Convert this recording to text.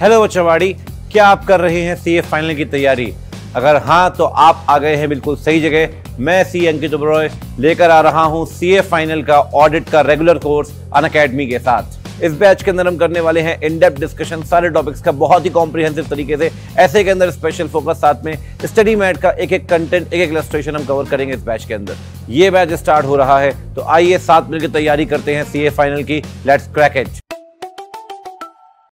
Hello चवाड़ी क्या आप कर रहे हैं सीए फाइनल की तैयारी? अगर हाँ तो आप आ गए हैं बिल्कुल सही जगह। मैं सी अंकित उब्रॉय, लेकर आ रहा हूँ सीए फाइनल का ऑडिट का रेगुलर कोर्स अन अकेडमी के साथ। इस बैच के अंदर हम करने वाले हैं इन डेप्थ डिस्कशन सारे टॉपिक्स का बहुत ही कॉम्प्रिहेंसिव तरीके से, ऐसे के अंदर स्पेशल फोकस साथ में स्टडी मैट का एक एक कंटेंट एक एक इलस्ट्रेशन हम कवर करेंगे इस बैच के अंदर। ये बैच स्टार्ट हो रहा है तो आइए साथ मिलकर तैयारी करते हैं सीए फाइनल की। Let's crack it